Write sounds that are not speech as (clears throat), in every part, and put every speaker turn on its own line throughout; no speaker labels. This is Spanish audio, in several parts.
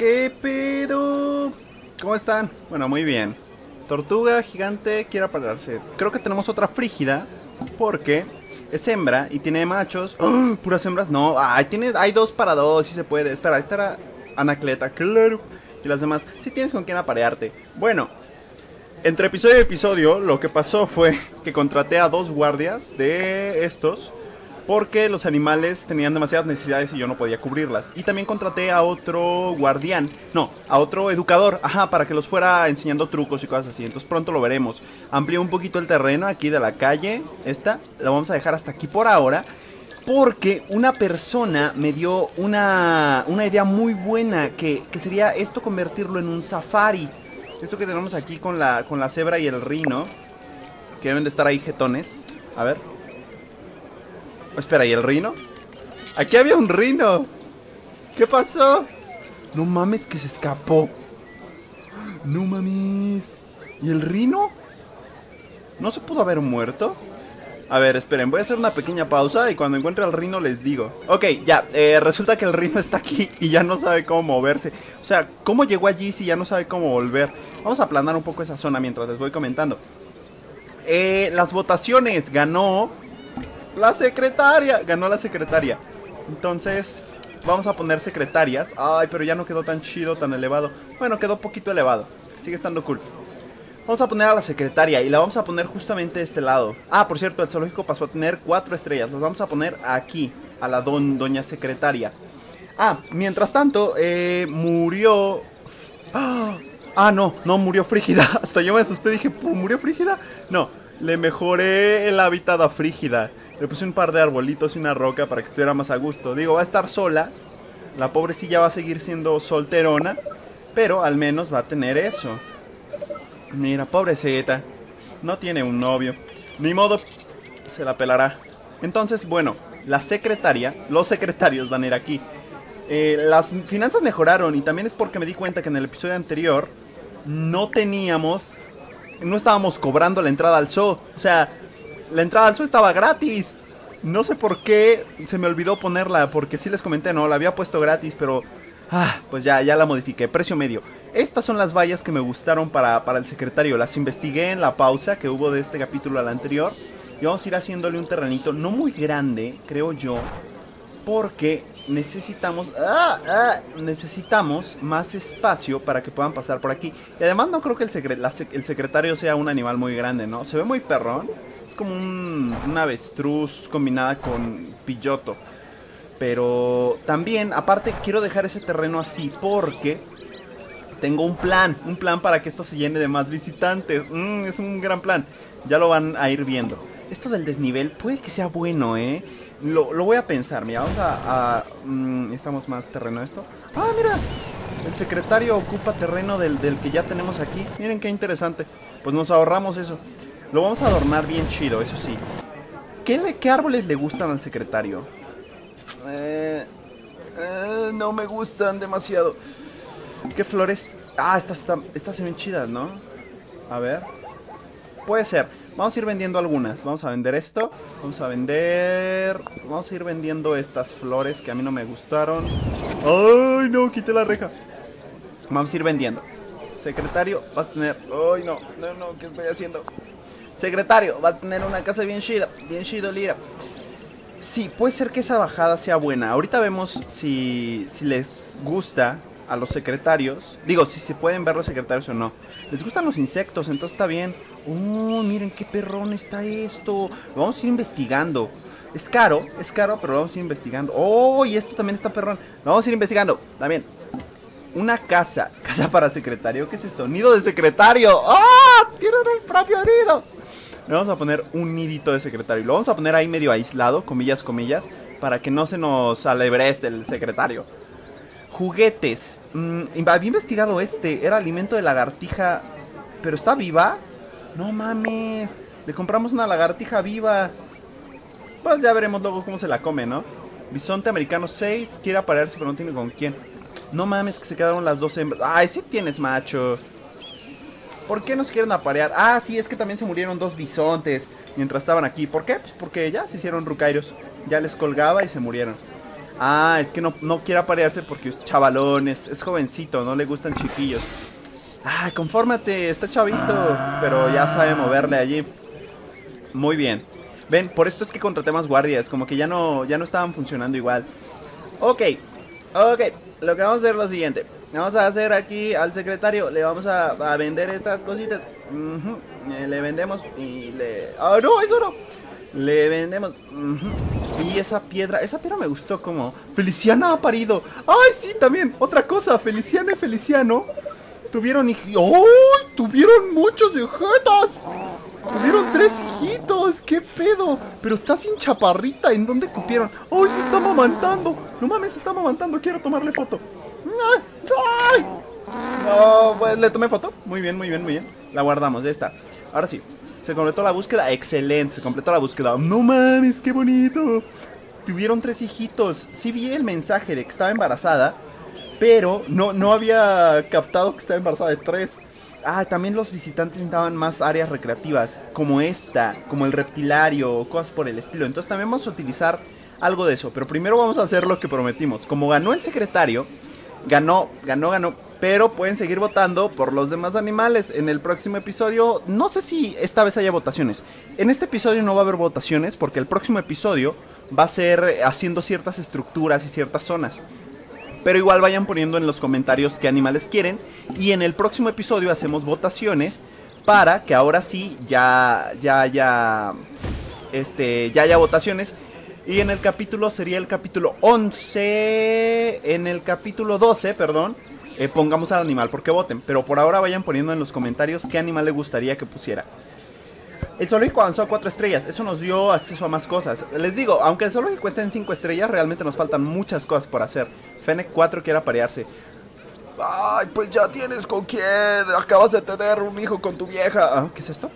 ¿Qué pedo? ¿Cómo están? Bueno, muy bien. Tortuga gigante quiere aparearse. Creo que tenemos otra frígida. Porque es hembra y tiene machos. ¡Oh! (gasps) ¿Puras hembras? No. Ay, tiene, hay dos para dos, si se puede. Espera, esta era Anacleta, claro. Y las demás, si tienes con quién aparearte. Bueno, entre episodio y episodio, lo que pasó fue que contraté a dos guardias de estos. Porque los animales tenían demasiadas necesidades y yo no podía cubrirlas. Y también contraté a otro guardián. No, a otro educador. Ajá, para que los fuera enseñando trucos y cosas así. Entonces pronto lo veremos. Amplió un poquito el terreno aquí de la calle. Esta. La vamos a dejar hasta aquí por ahora. Porque una persona me dio una, una idea muy buena. Que, que sería esto convertirlo en un safari. Esto que tenemos aquí con la, con la cebra y el rino. Que deben de estar ahí jetones. A ver. Espera, ¿y el rino? Aquí había un rino. ¿Qué pasó? No mames que se escapó. No mames. ¿Y el rino? ¿No se pudo haber muerto? A ver, esperen, voy a hacer una pequeña pausa y cuando encuentre al rino les digo. Ok, ya, eh, resulta que el rino está aquí y ya no sabe cómo moverse. O sea, ¿cómo llegó allí si ya no sabe cómo volver? Vamos a aplanar un poco esa zona mientras les voy comentando. Eh, las votaciones ganó la secretaria. Ganó la secretaria. Entonces, vamos a poner secretarias. Ay, pero ya no quedó tan chido, tan elevado. Bueno, quedó poquito elevado. Sigue estando cool. Vamos a poner a la secretaria y la vamos a poner justamente este lado. Ah, por cierto, el zoológico pasó a tener cuatro estrellas. Los vamos a poner aquí, a la don, doña secretaria. Ah, mientras tanto, eh, murió... Ah, no, no murió Frígida. (laughs) Hasta yo me asusté, dije, ¿murió Frígida? No, le mejoré el hábitat a Frígida. Le puse un par de arbolitos y una roca para que estuviera más a gusto. Digo, va a estar sola. La pobrecilla va a seguir siendo solterona. Pero al menos va a tener eso. Mira, pobrecita. No tiene un novio. Ni modo, se la pelará. Entonces, bueno, la secretaria, los secretarios van a ir aquí. Eh, las finanzas mejoraron y también es porque me di cuenta que en el episodio anterior no teníamos, no estábamos cobrando la entrada al zoo. O sea, la entrada al zoo estaba gratis. No sé por qué se me olvidó ponerla, porque sí les comenté, no, la había puesto gratis, pero... Ah, pues ya, ya la modifiqué, precio medio. Estas son las vallas que me gustaron para, para el secretario. Las investigué en la pausa que hubo de este capítulo al anterior. Y vamos a ir haciéndole un terrenito no muy grande, creo yo. Porque necesitamos... ¡Ah! ¡Ah! Necesitamos más espacio para que puedan pasar por aquí. Y además no creo que el, secretario sea un animal muy grande, ¿no? Se ve muy perrón como un, una avestruz combinada con pilloto. Pero también, aparte, quiero dejar ese terreno así porque tengo un plan. Un plan para que esto se llene de más visitantes. Mm, es un gran plan. Ya lo van a ir viendo. Esto del desnivel puede que sea bueno, ¿eh? Lo, voy a pensar. Mira, vamos a... Mm, estamos más terreno esto. Ah, mira. El secretario ocupa terreno del, del que ya tenemos aquí. Miren qué interesante. Pues nos ahorramos eso. Lo vamos a adornar bien chido, eso sí. ¿Qué, qué árboles le gustan al secretario? Eh, eh, no me gustan demasiado. ¿Qué flores? Ah, estas, estas se ven chidas, ¿no? A ver. Puede ser. Vamos a ir vendiendo algunas. Vamos a vender esto. Vamos a vender... Vamos a ir vendiendo estas flores que a mí no me gustaron. ¡Ay, no! Quité la reja. Vamos a ir vendiendo. Secretario, vas a tener... ¡Ay, no! No, no, ¿qué estoy haciendo? Secretario, vas a tener una casa bien chida, bien chido, Lira. Sí, puede ser que esa bajada sea buena. Ahorita vemos si, si les gusta a los secretarios. Digo, si se pueden ver los secretarios o no. Les gustan los insectos, entonces está bien. Oh, miren qué perrón está esto. Lo vamos a ir investigando. Es caro, es caro, pero lo vamos a ir investigando. Oh, y esto también está perrón. Lo vamos a ir investigando. También. Una casa. (laughs) Casa para secretario. ¿Qué es esto? Nido de secretario. ¡Ah! Tienen el propio nido. Le vamos a poner un nidito de secretario. Lo vamos a poner ahí medio aislado, comillas, comillas, para que no se nos alebreste el secretario. Juguetes. Mm, había investigado este. Era alimento de lagartija. ¿Pero está viva? No mames. Le compramos una lagartija viva. Pues ya veremos luego cómo se la come, ¿no? Bisonte americano 6. Quiere aparearse, pero no tiene con quién. No mames, que se quedaron las dos hembras. Ay, sí tienes, macho. ¿Por qué nos quieren aparear? Ah, sí, es que también se murieron dos bisontes mientras estaban aquí. ¿Por qué? Pues porque ya se hicieron rucairos. Ya les colgaba y se murieron. Ah, es que no, no quiere aparearse porque es chavalón, es, jovencito, no le gustan chiquillos. Ay, confórmate, está chavito, pero ya sabe moverle allí. Muy bien. Ven, por esto es que contraté más guardias, como que ya no, ya no estaban funcionando igual. Ok, ok, lo que vamos a hacer es lo siguiente. Vamos a hacer aquí al secretario, le vamos a, vender estas cositas. Eh, le vendemos y le... ¡Ah, no, eso no! Le vendemos... Y esa piedra, esa piedra me gustó como... Feliciana ha parido. ¡Ay, sí, también! Otra cosa, Feliciana y Feliciano tuvieron. ¡Ay! Tuvieron muchos hijitos. Tuvieron tres hijitos. ¿Qué pedo? Pero estás bien chaparrita. ¿En dónde cupieron? ¡Ay, se está mamantando! No mames, se está mamantando. Quiero tomarle foto. No, pues le tomé foto. Muy bien, muy bien, muy bien. La guardamos, ya está. Ahora sí. Se completó la búsqueda. Excelente, se completó la búsqueda. No mames, qué bonito. Tuvieron tres hijitos. Sí vi el mensaje de que estaba embarazada. Pero no, no había captado que estaba embarazada de tres. Ah, también los visitantes necesitaban más áreas recreativas, como esta, como el reptilario, o cosas por el estilo. Entonces también vamos a utilizar algo de eso. Pero primero vamos a hacer lo que prometimos. Como ganó el secretario, ganó, ganó, ganó. Pero pueden seguir votando por los demás animales. En el próximo episodio, no sé si esta vez haya votaciones. En este episodio no va a haber votaciones porque el próximo episodio va a ser haciendo ciertas estructuras y ciertas zonas. Pero igual vayan poniendo en los comentarios qué animales quieren. Y en el próximo episodio hacemos votaciones para que ahora sí ya, ya, ya, este, ya haya votaciones. Y en el capítulo sería el capítulo 11, en el capítulo 12, perdón, eh, pongamos al animal porque voten. Pero por ahora vayan poniendo en los comentarios qué animal le gustaría que pusiera. El zoológico avanzó a 4 estrellas, eso nos dio acceso a más cosas. Les digo, aunque el zoológico esté en 5 estrellas, realmente nos faltan muchas cosas por hacer. Fennec 4 quiere aparearse. Ay, pues ya tienes con quién. Acabas de tener un hijo con tu vieja. Ah, ¿Qué es esto?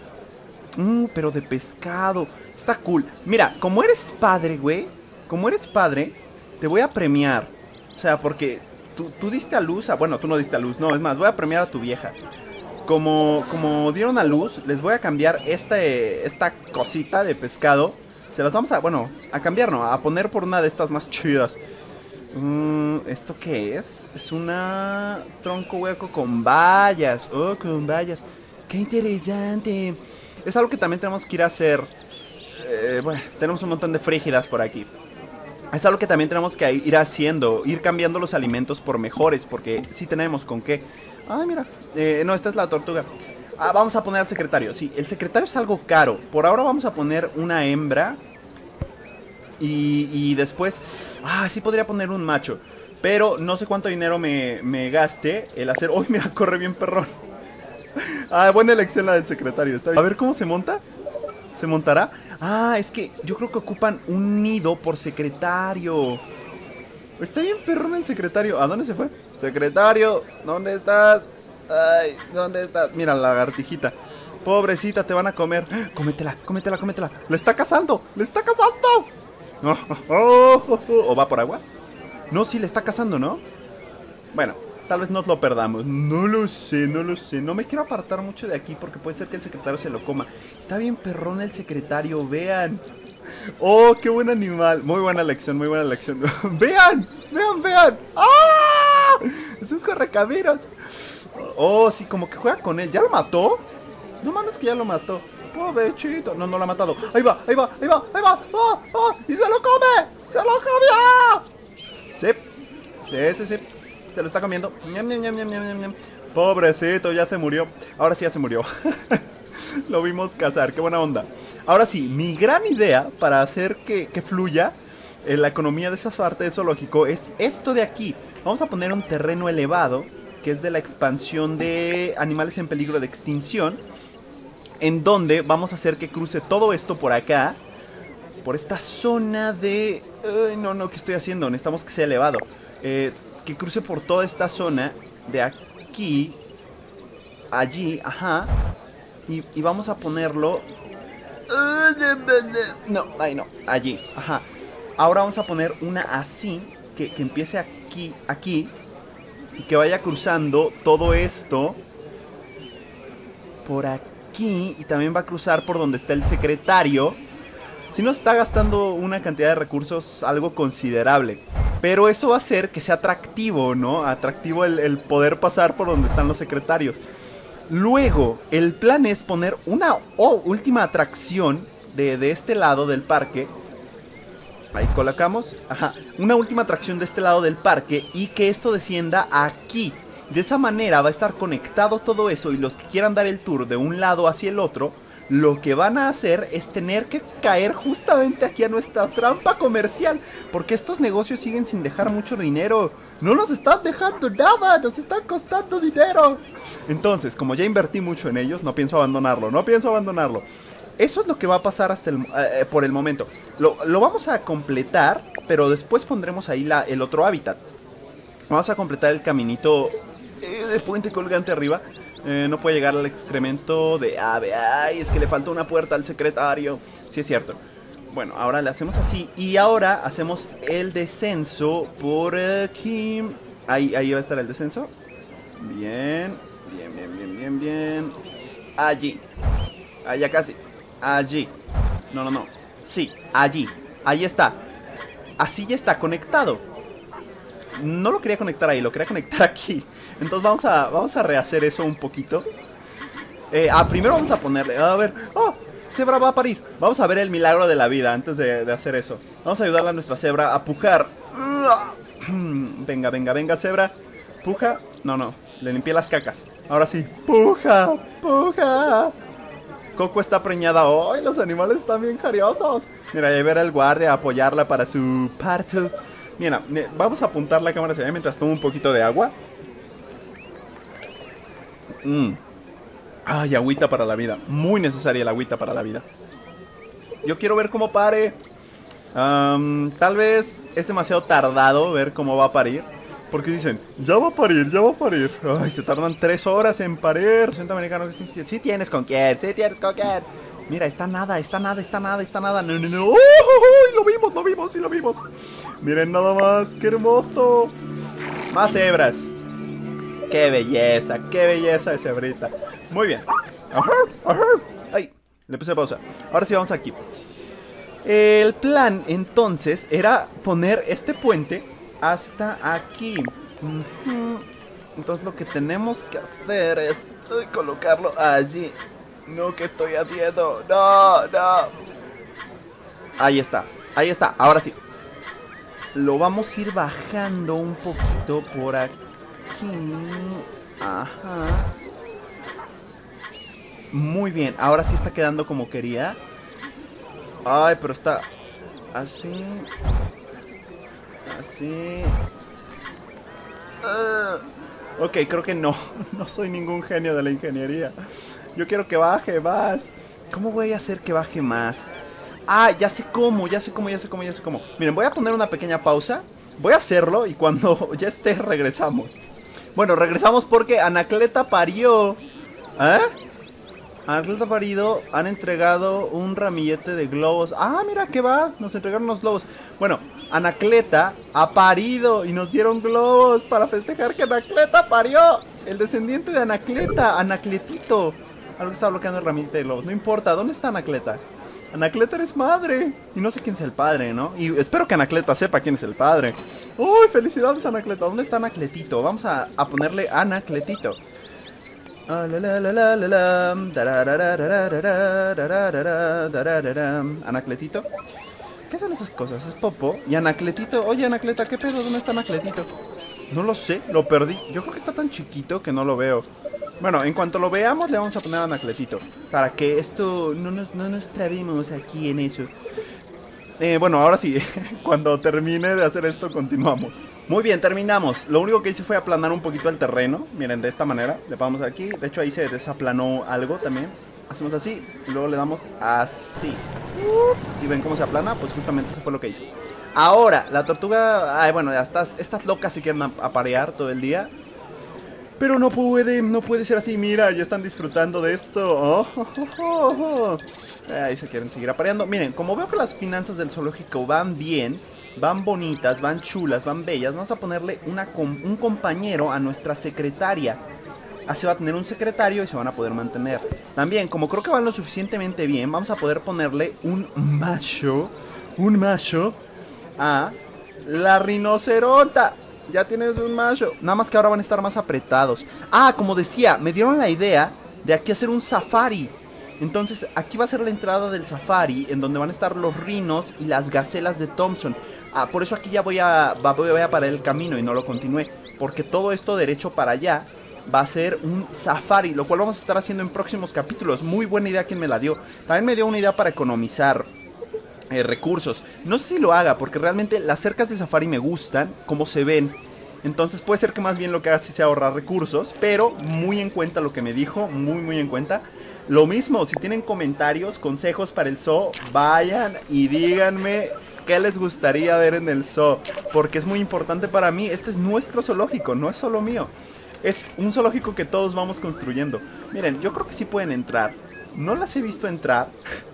Mmm, pero de pescado. Está cool. Mira, como eres padre, güey. Como eres padre, te voy a premiar. O sea, porque tú, tú diste a luz. A, bueno, tú no diste a luz. No, es más, voy a premiar a tu vieja. Como, como dieron a luz, les voy a cambiar esta, esta cosita de pescado. Se las vamos a, bueno, a cambiar, ¿no? A poner por una de estas más chidas. Mm, ¿Esto qué es? Es una tronco hueco con vallas. Oh, con vallas. ¡Qué interesante! Es algo que también tenemos que ir a hacer. Eh, bueno, tenemos un montón de frígidas por aquí. Es algo que también tenemos que ir haciendo. Ir cambiando los alimentos por mejores. Porque sí tenemos con qué. Ay, mira. Eh, no, esta es la tortuga. Ah, vamos a poner al secretario. Sí, el secretario es algo caro. Por ahora vamos a poner una hembra y, después, ah, sí podría poner un macho. Pero no sé cuánto dinero me, gaste el hacer... (laughs) ¡Uy, mira, corre bien perrón! ah, buena elección la del secretario. Está A ver cómo se monta. ¿Se montará? Ah, es que yo creo que ocupan un nido por secretario. Está bien perrón el secretario. ¿A dónde se fue? Secretario, ¿dónde estás? Ay, ¿dónde estás? Mira, la lagartijita. Pobrecita, te van a comer. Cómetela, cómetela, cómetela. ¡Le está cazando! ¡Le está cazando! (laughs) ¿O va por agua? No, sí le está cazando, ¿no? Bueno, tal vez nos lo perdamos. No lo sé, no lo sé. No me quiero apartar mucho de aquí porque puede ser que el secretario se lo coma. Está bien perrón el secretario, vean. Oh, qué buen animal. Muy buena lección, muy buena lección. (laughs) vean, vean, vean. ¡Ah! Es un correcaderas. Oh, sí, como que juega con él. ¿Ya lo mató? No mames que ya lo mató. Pobrecito. No, no lo ha matado. Ahí va, ahí va, ahí va, ahí va. ¡Oh, oh! ¡Y se lo come! ¡Se lo comió! Sí, sí, sí, sí. Se lo está comiendo. Pobrecito, ya se murió. Ahora sí ya se murió. (laughs) lo vimos cazar. Qué buena onda. Ahora sí, mi gran idea para hacer que, que fluya en la economía de esa parte de zoológico es esto de aquí. Vamos a poner un terreno elevado que es de la expansión de animales en peligro de extinción en donde vamos a hacer que cruce todo esto por acá, por esta zona de... no, no, ¿qué estoy haciendo? Necesitamos que sea elevado. Eh, que cruce por toda esta zona de aquí, allí, ajá. Y, vamos a ponerlo... No, ahí no, allí, ajá. Ahora vamos a poner una así, que, que empiece aquí, aquí, y que vaya cruzando todo esto por aquí y también va a cruzar por donde está el secretario. Si nos está gastando una cantidad de recursos algo considerable. Pero eso va a hacer que sea atractivo, ¿no? Atractivo el, poder pasar por donde están los secretarios. Luego, el plan es poner una última atracción de, de, este lado del parque. Ahí colocamos. Ajá. Una última atracción de este lado del parque y que esto descienda aquí. De esa manera va a estar conectado todo eso y los que quieran dar el tour de un lado hacia el otro, lo que van a hacer es tener que caer justamente aquí a nuestra trampa comercial. Porque estos negocios siguen sin dejar mucho dinero. No nos están dejando nada, nos están costando dinero. Entonces, como ya invertí mucho en ellos, no pienso abandonarlo, no pienso abandonarlo. Eso es lo que va a pasar hasta el, eh, por el momento. Lo, lo, vamos a completar, pero después pondremos ahí la, el otro hábitat. Vamos a completar el caminito eh, de puente colgante arriba. Eh, no puede llegar al excremento de ave. Ay, es que le falta una puerta al secretario. Sí, es cierto. Bueno, ahora le hacemos así. Y ahora hacemos el descenso por aquí. Ahí, ahí va a estar el descenso. Bien, bien, bien, bien, bien, bien. Allí. Allá casi. Allí. No, no, no. Sí, allí. Ahí está. Así ya está conectado. No lo quería conectar ahí, lo quería conectar (laughs) aquí. Entonces vamos a, vamos a rehacer eso un poquito. Eh, ah, primero vamos a ponerle... A ver... ¡Oh! Zebra va a parir. Vamos a ver el milagro de la vida antes de, hacer eso. Vamos a ayudarle a nuestra cebra a pujar. (clears throat) Venga, venga, venga, cebra. Puja. No, no. Le limpié las cacas. Ahora sí. Puja, puja. Coco está preñada. ¡Ay, los animales están bien cariosos! Mira, ahí ver al guardia apoyarla para su parto. Mira, vamos a apuntar la cámara hacia allá mientras tomo un poquito de agua. Mmm. Ay, agüita para la vida. Muy necesaria la agüita para la vida. Yo quiero ver cómo pare. Um, tal vez es demasiado tardado ver cómo va a parir. Porque dicen, ya va a parir, ya va a parir. Ay, se tardan tres horas en parir. americano, sí tienes con quién, sí tienes con quién. Mira, está nada, está nada, está nada, está nada. No, no, no. ¡Oh, lo vimos, lo vimos, sí lo vimos. Miren nada más, qué hermoso. Más hebras. Qué belleza, qué belleza ese brita. Muy bien. Ajá, ajá. Ay, le puse pausa. Ahora sí vamos aquí. El plan entonces era poner este puente hasta aquí. Entonces lo que tenemos que hacer es colocarlo allí. No, que estoy haciendo? No, no. Ahí está, ahí está, ahora sí. Lo vamos a ir bajando un poquito por aquí. Ajá. Muy bien, ahora sí está quedando como quería. Ay, pero está así. Así. Ah. Ok, creo que no. (laughs) No soy ningún genio de la ingeniería. Yo quiero que baje más. ¿Cómo voy a hacer que baje más? Ah, ya sé cómo, ya sé cómo, ya sé cómo, ya sé cómo. Miren, voy a poner una pequeña pausa. Voy a hacerlo y cuando (laughs) ya esté regresamos. Bueno, regresamos porque Anacleta parió. ¿Eh? Anacleta parido han entregado un ramillete de globos. Ah, mira que va. Nos entregaron los globos. Bueno, Anacleta ha parido y nos dieron globos para festejar que Anacleta parió. El descendiente de Anacleta, Anacletito. Algo está bloqueando el ramillete de globos. No importa, ¿dónde está Anacleta? Anacleta eres madre. Y no sé quién es el padre, ¿no? Y espero que Anacleta sepa quién es el padre. ¡Uy, felicidades Anacleta! ¿Dónde está Anacletito? Vamos a, ponerle Anacletito. Anacletito. ¿Qué son esas cosas? Es Popo. Y Anacletito. Oye, Anacleta, ¿qué pedo? ¿Dónde está Anacletito? No lo sé, lo perdí. Yo creo que está tan chiquito que no lo veo. Bueno, en cuanto lo veamos le vamos a poner Anacletito. Para que esto no nos, no nos trabemos aquí en eso. Eh, bueno, ahora sí, (laughs) cuando termine de hacer esto continuamos. Muy bien, terminamos. Lo único que hice fue aplanar un poquito el terreno. Miren, de esta manera. Le vamos aquí. De hecho ahí se desaplanó algo también. Hacemos así y luego le damos así. Y ven cómo se aplana, pues justamente eso fue lo que hice. Ahora, la tortuga... Ay, bueno, ya estás, estas locas se quieren aparear todo el día. Pero no puede, no puede ser así. Mira, ya están disfrutando de esto. Oh, oh, oh, Ahí se quieren seguir apareando. Miren, como veo que las finanzas del zoológico van bien, van bonitas, van chulas, van bellas, vamos a ponerle una, un compañero a nuestra secretaria. Así va a tener un secretario y se van a poder mantener. También, como creo que van lo suficientemente bien, vamos a poder ponerle un macho, un macho a la rinoceronta. Ya tienes un macho. Nada más que ahora van a estar más apretados. Ah, como decía, me dieron la idea de aquí hacer un safari. Entonces aquí va a ser la entrada del safari en donde van a estar los rinos y las gacelas de Thompson. Ah, por eso aquí ya voy a, voy a parar el camino y no lo continué. Porque todo esto derecho para allá va a ser un safari, lo cual vamos a estar haciendo en próximos capítulos. Muy buena idea quien me la dio. También me dio una idea para economizar eh, recursos. No sé si lo haga, porque realmente las cercas de safari me gustan, como se ven. Entonces puede ser que más bien lo que haga sí sea ahorrar recursos, pero muy en cuenta lo que me dijo, muy muy en cuenta. Lo mismo, si tienen comentarios, consejos para el zoo, vayan y díganme qué les gustaría ver en el zoo, porque es muy importante para mí. Este es nuestro zoológico, no es solo mío. Es un zoológico que todos vamos construyendo. Miren, yo creo que sí pueden entrar. No las he visto entrar,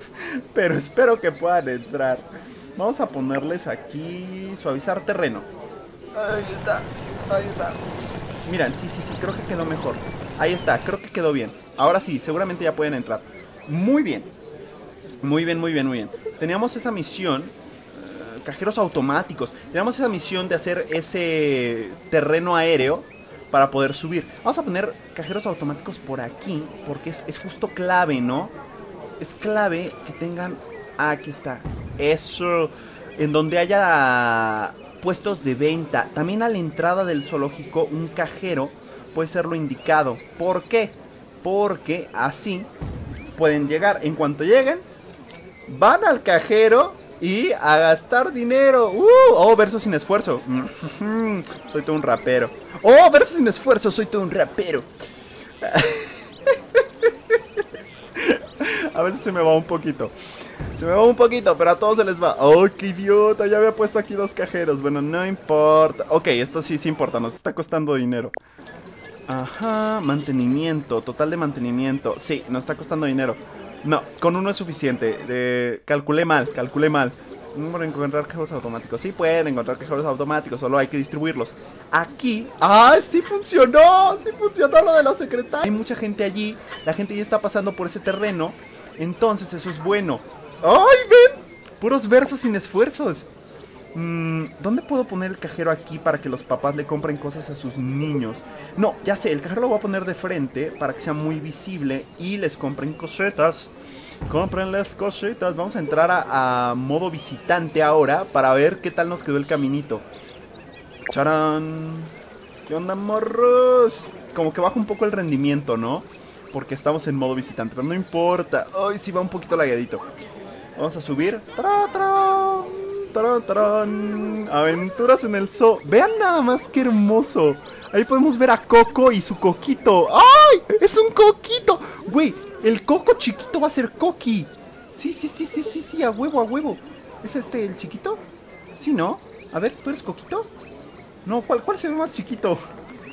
(laughs) pero espero que puedan entrar. Vamos a ponerles aquí suavizar terreno. Ahí está, ahí está. Miren, sí, sí, sí, creo que quedó mejor. Ahí está, creo que quedó bien. Ahora sí, seguramente ya pueden entrar. Muy bien. Muy bien, muy bien, muy bien. Teníamos esa misión eh, cajeros automáticos. Teníamos esa misión de hacer ese terreno aéreo para poder subir. Vamos a poner cajeros automáticos por aquí, porque es, justo clave, ¿no? Es clave que tengan... Ah, aquí está. Eso. En donde haya puestos de venta. También a la entrada del zoológico un cajero puede ser lo indicado. ¿Por qué? Porque así pueden llegar. En cuanto lleguen, van al cajero y a gastar dinero. Uh, oh, verso sin esfuerzo. soy todo un rapero. Oh, verso sin esfuerzo, soy todo un rapero. (laughs) a veces se me va un poquito. Se me va un poquito, pero a todos se les va. Oh, qué idiota, ya había puesto aquí dos cajeros. Bueno, no importa. Ok, esto sí sí importa, nos está costando dinero. Ajá, mantenimiento, total de mantenimiento. Sí, nos está costando dinero. No, con uno es suficiente. Calculé mal, calculé mal. Número encontrar cajeros automáticos. Sí pueden encontrar cajeros automáticos, solo hay que distribuirlos. Aquí. ¡Ah! ¡Sí funcionó! ¡Sí funcionó lo de la secretaria! Hay mucha gente allí. La gente ya está pasando por ese terreno. Entonces eso es bueno. ¡Ay, ven! Puros versos sin esfuerzos. Mm, ¿Dónde puedo poner el cajero aquí para que los papás le compren cosas a sus niños? No, ya sé, el cajero lo voy a poner de frente para que sea muy visible y les compren cosetas. Comprenles cositas. Vamos a entrar a, modo visitante ahora para ver qué tal nos quedó el caminito. ¡Charán! ¿Qué onda, morros? Como que baja un poco el rendimiento, ¿no? Porque estamos en modo visitante, pero no importa. Hoy sí va un poquito lagadito. Vamos a subir. ¡Tra, Aventuras en el zoo. Vean nada más que hermoso. Ahí podemos ver a Coco y su coquito. ¡Ay! ¡Es un coquito! Güey, el coco chiquito va a ser Coqui. Sí, sí, sí, sí, sí, sí, a huevo, a huevo. ¿Es este el chiquito? Sí, ¿no? A ver, ¿tú eres coquito? No, ¿cuál, cuál se ve más chiquito?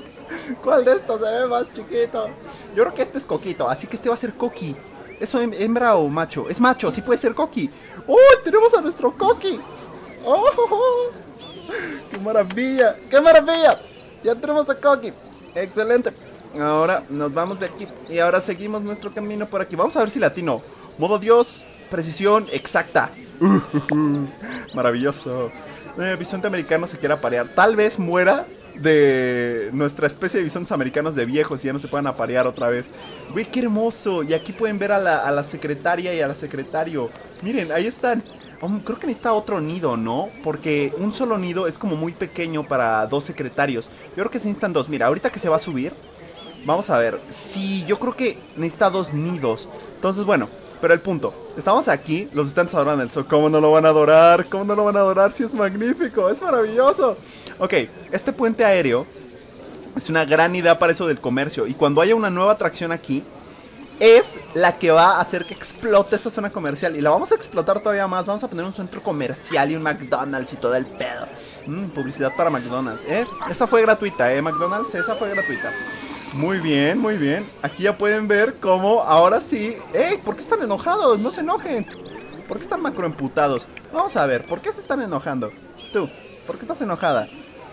(laughs) ¿Cuál de estos se ve más chiquito? Yo creo que este es coquito, así que este va a ser Coqui. ¿Eso hembra o macho? Es macho, sí puede ser Coqui. ¡Oh! Tenemos a nuestro Coqui. ¡Oh! ¡Qué maravilla! ¡Qué maravilla! Ya tenemos a Koki. Excelente. Ahora nos vamos de aquí. Y ahora seguimos nuestro camino por aquí. Vamos a ver si latino. Modo Dios. Precisión exacta. (laughs) maravilloso. Eh, bisonte americano se quiera aparear. Tal vez muera de nuestra especie de bisontes americanos de viejos y ya no se puedan aparear otra vez. Güey, qué hermoso. Y aquí pueden ver a la, a la secretaria y a la secretario. Miren, ahí están creo que necesita otro nido, ¿no? Porque un solo nido es como muy pequeño para dos secretarios. Yo creo que se necesitan dos. Mira, ahorita que se va a subir, vamos a ver. Sí, yo creo que necesita dos nidos. Entonces, bueno, pero el punto. Estamos aquí, los están adorando el sol. ¿Cómo no lo van a adorar? ¿Cómo no lo van a adorar si es magnífico? Es maravilloso. Ok, este puente aéreo es una gran idea para eso del comercio. Y cuando haya una nueva atracción aquí, es la que va a hacer que explote esta zona comercial. Y la vamos a explotar todavía más. Vamos a poner un centro comercial y un McDonald's y todo el pedo. Mm, publicidad para McDonald's, ¿eh? Esa fue gratuita, ¿eh? McDonald's, esa fue gratuita. Muy bien, muy bien. Aquí ya pueden ver cómo ahora sí... ¡Ey! ¿Por qué están enojados? No se enojen. ¿Por qué están macroemputados? Vamos a ver, ¿por qué se están enojando? Tú, ¿por qué estás enojada?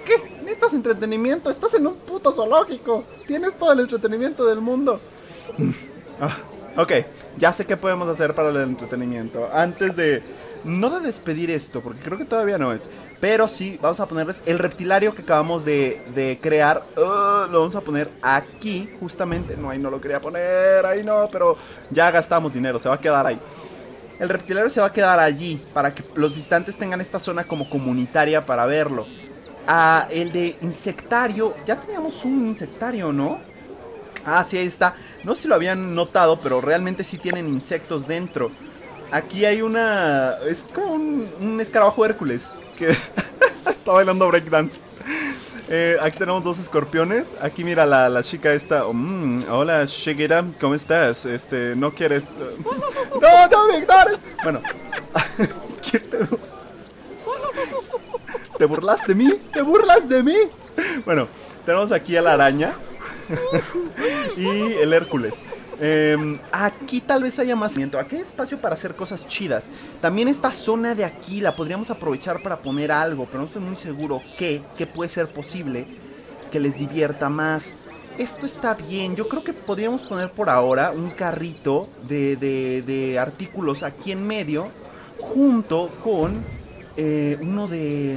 ¿Qué? ¿Necesitas entretenimiento? Estás en un puto zoológico. Tienes todo el entretenimiento del mundo. Ah, ok, ya sé qué podemos hacer para el entretenimiento. Antes de, no de despedir esto, porque creo que todavía no es. Pero sí, vamos a ponerles el reptilario que acabamos de, crear. Uh, lo vamos a poner aquí, justamente. No, ahí no lo quería poner, ahí no, pero ya gastamos dinero, se va a quedar ahí. El reptilario se va a quedar allí para que los visitantes tengan esta zona como comunitaria para verlo. Ah, el de insectario, ya teníamos un insectario, ¿no? Ah, sí, ahí está. No sé si lo habían notado, pero realmente sí tienen insectos dentro. Aquí hay una... Es como un, escarabajo Hércules. Que (laughs) está bailando breakdance. Eh, aquí tenemos dos escorpiones. Aquí mira la, chica esta. Mm, hola, Shigera, ¿cómo estás? Este, ¿no quieres...? (laughs) ¡No, no me ignores! Bueno. (laughs) ¿Te burlas de mí? ¿Te burlas de mí? Bueno, tenemos aquí a la araña. (laughs) y el Hércules. Em, aquí tal vez haya más Aquí hay espacio para hacer cosas chidas. También esta zona de aquí la podríamos aprovechar para poner algo, pero no estoy muy seguro qué, qué puede ser posible que les divierta más. Esto está bien. Yo creo que podríamos poner por ahora un carrito de, de, artículos aquí en medio, junto con eh, uno de...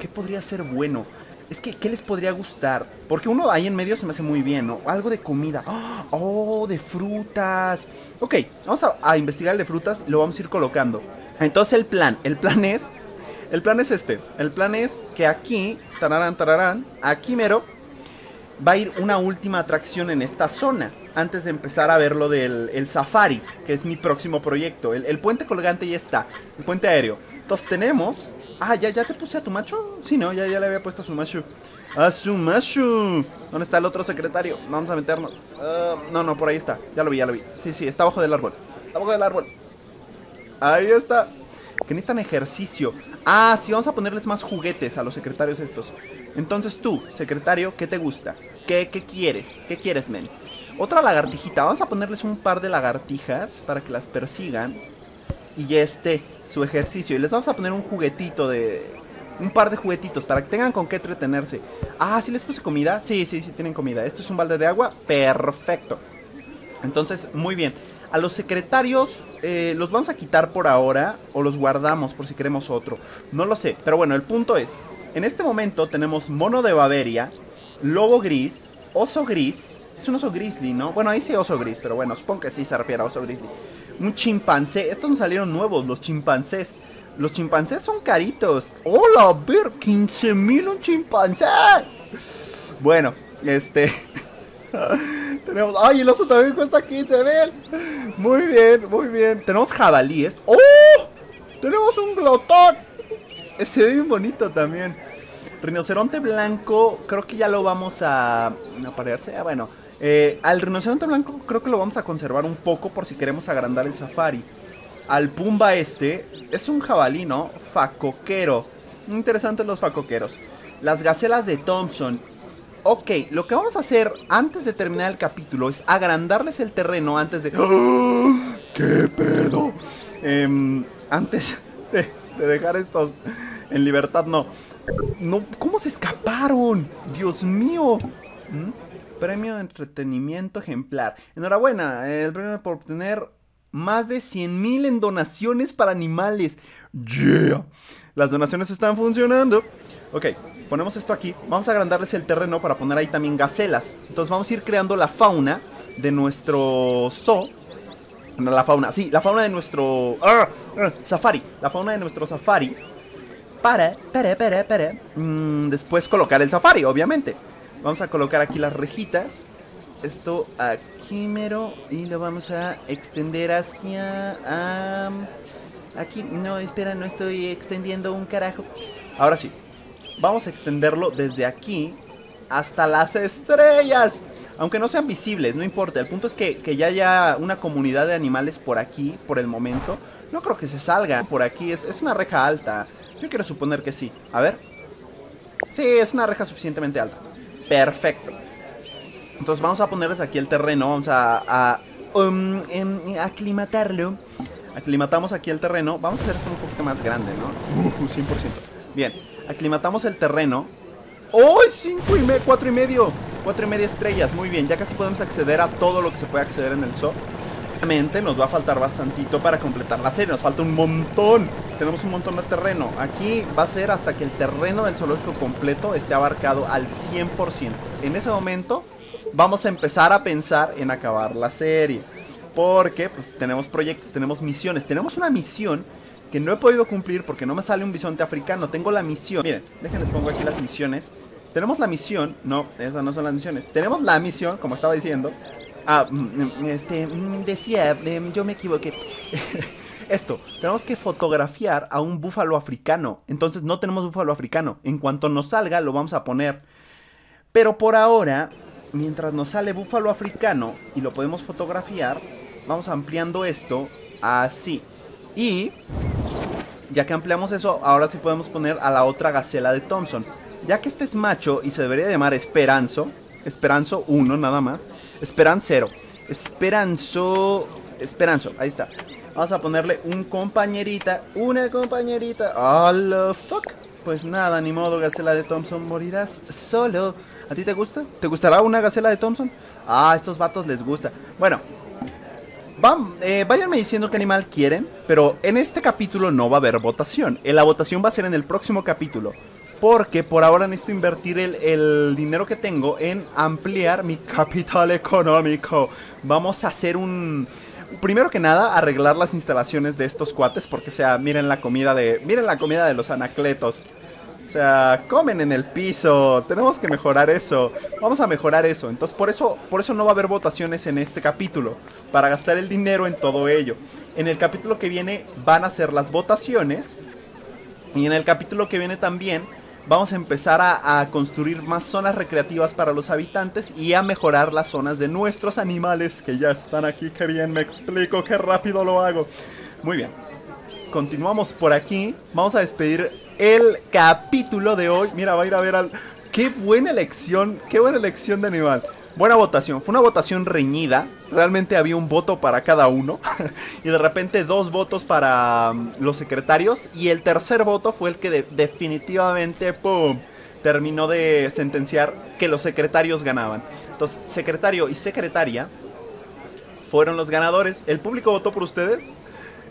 ¿Qué podría ser bueno? Es que, ¿qué les podría gustar? Porque uno ahí en medio se me hace muy bien, ¿no? Algo de comida. Oh, de frutas. Ok, vamos a, investigar el de frutas lo vamos a ir colocando. Entonces el plan, el plan es... El plan es este. El plan es que aquí, tararán, tararán, aquí mero, va a ir una última atracción en esta zona. Antes de empezar a ver lo del el safari, que es mi próximo proyecto. El, el puente colgante ya está. El puente aéreo. Entonces tenemos Ah, ¿ya, ¿ya te puse a tu macho? Sí, no, ya, ya le había puesto a su macho. ¡A su macho! ¿Dónde está el otro secretario? Vamos a meternos. Ah, no, no, por ahí está. Ya lo vi, ya lo vi. Sí, sí, está abajo del árbol. Está abajo del árbol. Ahí está. Que necesitan ejercicio. Ah, sí, vamos a ponerles más juguetes a los secretarios estos. Entonces tú, secretario, ¿qué te gusta? ¿Qué, qué quieres? ¿Qué quieres, men? Otra lagartijita. Vamos a ponerles un par de lagartijas para que las persigan y ya esté su ejercicio. Y les vamos a poner un juguetito de... Un par de juguetitos para que tengan con qué entretenerse. Ah, ¿sí les puse comida? Sí, sí, sí, tienen comida. Esto es un balde de agua. Perfecto. Entonces, muy bien. A los secretarios eh, los vamos a quitar por ahora o los guardamos por si queremos otro. No lo sé. Pero bueno, el punto es, en este momento tenemos mono de Baveria, lobo gris, oso gris. Es un oso grizzly, ¿no? Bueno, ahí sí oso gris, pero bueno, supongo que sí se refiere a oso grizzly un chimpancé. Estos nos salieron nuevos, los chimpancés. Los chimpancés son caritos. ¡Hola, ver! ¡15 mil un chimpancé! Bueno, este... (laughs) Tenemos... ¡Ay, el oso también cuesta 15 mil! Muy bien, muy bien. Tenemos jabalíes. ¡Oh! Tenemos un glotón. Ese ve bien bonito también. Rinoceronte blanco, creo que ya lo vamos a... aparearse. Ah, bueno, eh, al rinoceronte blanco creo que lo vamos a conservar un poco por si queremos agrandar el safari. Al pumba este es un jabalí, ¿no? Facoquero. Interesantes los facoqueros. Las gacelas de Thompson. Ok, lo que vamos a hacer antes de terminar el capítulo es agrandarles el terreno antes de... (gasps) ¡Qué pedo! Em, antes de, dejar estos en libertad, no. No, ¿cómo se escaparon? Dios mío. ¿Mm? Premio de entretenimiento ejemplar. Enhorabuena, el premio por obtener más de 100 mil en donaciones para animales. Yeah. Las donaciones están funcionando. Ok, ponemos esto aquí. Vamos a agrandarles el terreno para poner ahí también gacelas. Entonces vamos a ir creando la fauna de nuestro zoo. No, la fauna, sí, la fauna de nuestro ah, ah, safari. La fauna de nuestro safari. Para, para, para, para. Mm, después colocar el safari, obviamente. Vamos a colocar aquí las rejitas. Esto aquí mero. Y lo vamos a extender hacia... aquí. No, espera, no estoy extendiendo un carajo. Ahora sí. Vamos a extenderlo desde aquí hasta las estrellas. Aunque no sean visibles, no importa. El punto es que, que, ya haya una comunidad de animales por aquí, por el momento. No creo que se salga por aquí. Es, es una reja alta. Yo quiero suponer que sí. A ver. Sí, es una reja suficientemente alta. Perfecto. Entonces vamos a ponerles aquí el terreno, vamos a, um, em, aclimatarlo. Aclimatamos aquí el terreno. Vamos a hacer esto un poquito más grande, ¿no? 100%. Bien, aclimatamos el terreno. ¡Oh! 5 y medio, 4 y medio. 4 y media estrellas, muy bien. Ya casi podemos acceder a todo lo que se puede acceder en el zoo. Obviamente nos va a faltar bastantito para completar la serie, nos falta un montón. Tenemos un montón de terreno. Aquí va a ser hasta que el terreno del zoológico completo esté abarcado al 100%. En ese momento vamos a empezar a pensar en acabar la serie. Porque pues tenemos proyectos, tenemos misiones. Tenemos una misión que no he podido cumplir porque no me sale un bisonte africano. Tengo la misión. Miren, déjenles pongo aquí las misiones. Tenemos la misión. No, esas no son las misiones. Tenemos la misión, como estaba diciendo. Ah, mm, mm, este, mm, decía, em, yo me equivoqué. (laughs) Esto, tenemos que fotografiar a un búfalo africano. Entonces no tenemos búfalo africano. En cuanto nos salga, lo vamos a poner. Pero por ahora, mientras nos sale búfalo africano y lo podemos fotografiar, vamos ampliando esto así. Y ya que ampliamos eso, ahora sí podemos poner a la otra gacela de Thompson. Ya que este es macho y se debería llamar Esperanzo, Esperanzo 1 nada más, Esperan 0, Esperanzo, Esperanzo, ahí está. Vamos a ponerle un compañerita, una compañerita. ¡Oh, fuck! Pues nada, ni modo, gacela de Thompson, morirás solo. ¿A ti te gusta? ¿Te gustará una gacela de Thompson? Ah, a estos vatos les gusta. Bueno, Van, eh, váyanme diciendo qué animal quieren, pero en este capítulo no va a haber votación. Eh, la votación va a ser en el próximo capítulo. Porque por ahora necesito invertir el, el, dinero que tengo en ampliar mi capital económico. Vamos a hacer un... Primero que nada, arreglar las instalaciones de estos cuates. Porque, o sea, miren la comida de... Miren la comida de los anacletos. O sea, comen en el piso. Tenemos que mejorar eso. Vamos a mejorar eso. Entonces, por eso, por eso no va a haber votaciones en este capítulo. Para gastar el dinero en todo ello. En el capítulo que viene van a ser las votaciones. Y en el capítulo que viene también vamos a empezar a, construir más zonas recreativas para los habitantes y a mejorar las zonas de nuestros animales que ya están aquí. Qué bien me explico, qué rápido lo hago. Muy bien. Continuamos por aquí. Vamos a despedir el capítulo de hoy. Mira, va a ir a ver al... Qué buena elección, qué buena elección de animal. Buena votación, fue una votación reñida. Realmente había un voto para cada uno. (laughs) y de repente dos votos para um, los secretarios. Y el tercer voto fue el que de definitivamente, ¡pum! Terminó de sentenciar que los secretarios ganaban. Entonces, secretario y secretaria fueron los ganadores. El público votó por ustedes.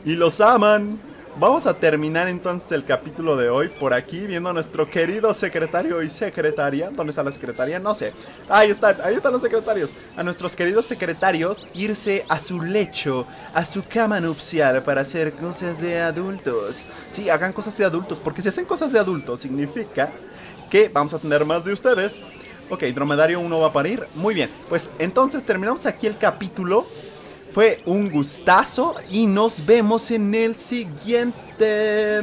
Y los aman. Vamos a terminar entonces el capítulo de hoy por aquí, viendo a nuestro querido secretario y secretaria. ¿Dónde está la secretaria? No sé. Ahí están, ahí están los secretarios. A nuestros queridos secretarios irse a su lecho, a su cama nupcial para hacer cosas de adultos. Sí, hagan cosas de adultos, porque si hacen cosas de adultos significa que vamos a tener más de ustedes. Ok, dromedario 1 va a parir. Muy bien, pues entonces terminamos aquí el capítulo. Fue un gustazo y nos vemos en el siguiente.